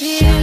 feel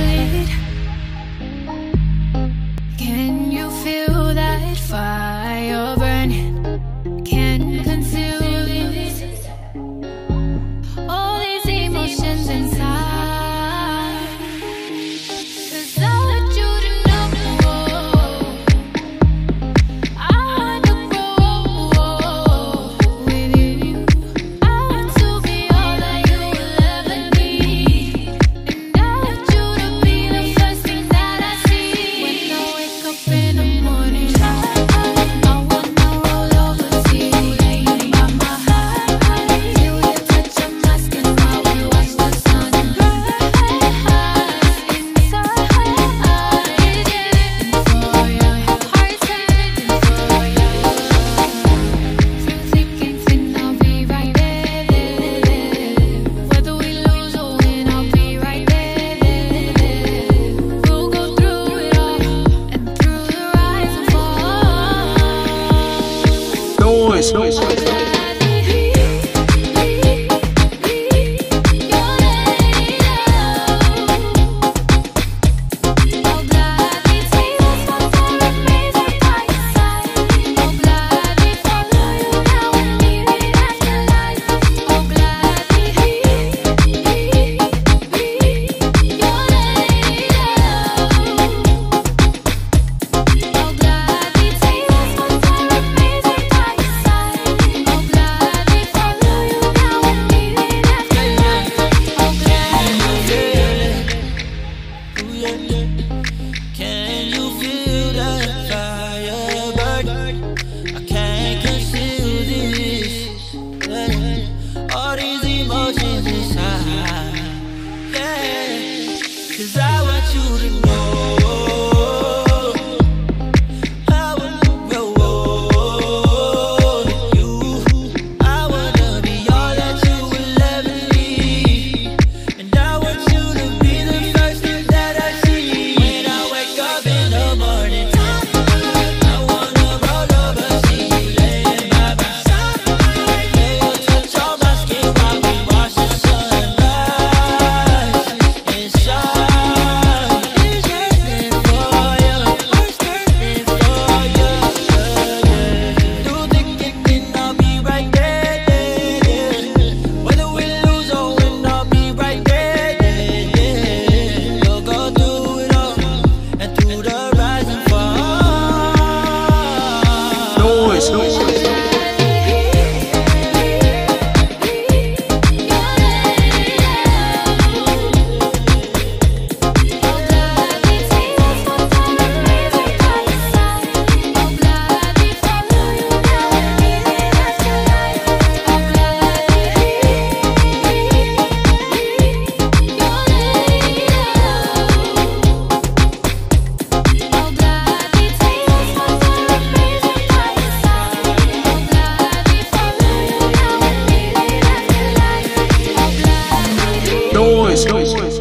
noise, noise. You. dois. dois.